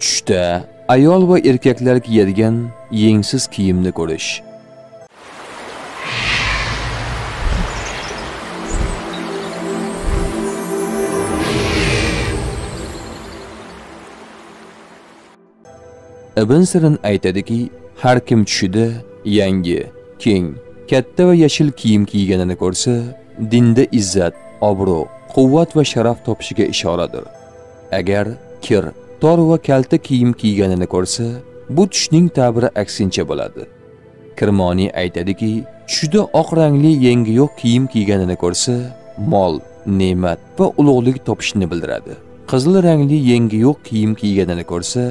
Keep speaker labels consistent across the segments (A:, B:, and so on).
A: tushda ayol va erkaklar kiyadigan yengsiz kiyimni ko'rish. Ibn sirin aytadiki har kim tushida yangi keng katta va yashil kiyim kiyganini ko'rsa dinda izzat obro' quvvat va sharaf topishiga ishoradir. Agar kir tor va kalta kiyim kiyganini ko'rsa bu tushning ta'biri aksincha bo'ladi. Kirmoniy aytadiki tushda oq rangli yengi yo'q kiyim kiyganini ko'rsa mol ne'mat va ulug'lik topishni bildiradi. Qizil rangli yengi yo'q kiyim kiyganini ko'rsa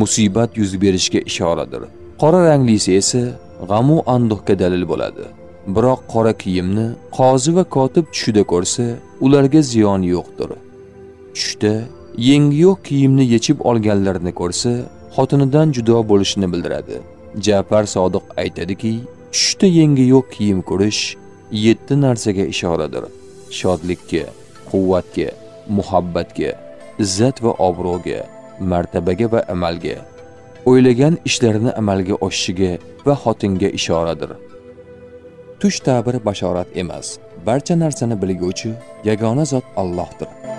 A: musibat yuz berishiga ishoradir. Qora ranglisi esa g'amu anduhga dalil bo'ladi. Biroq qora kiyimni qozi va kotib tushida ko'rsa ularga ziyon yo'qdir. Tushda yengi yo'q kiyimni yechib olganlarni ko'rsa xotinidan judo bo'lishini bildiradi. Jafar sodiq aytadiki tushda yengi yo'q kiyim ko'rish yetti narsaga ishoradir. Shodlikka quvvatga muhabbatga izzat va obro'ga martabaga va amalga o'ylagan ishlarini amalga oshishiga va xotinga ishoradir. Tush ta'biri bashorat emas barcha narsani bilguvchi yagona zot Allohdir.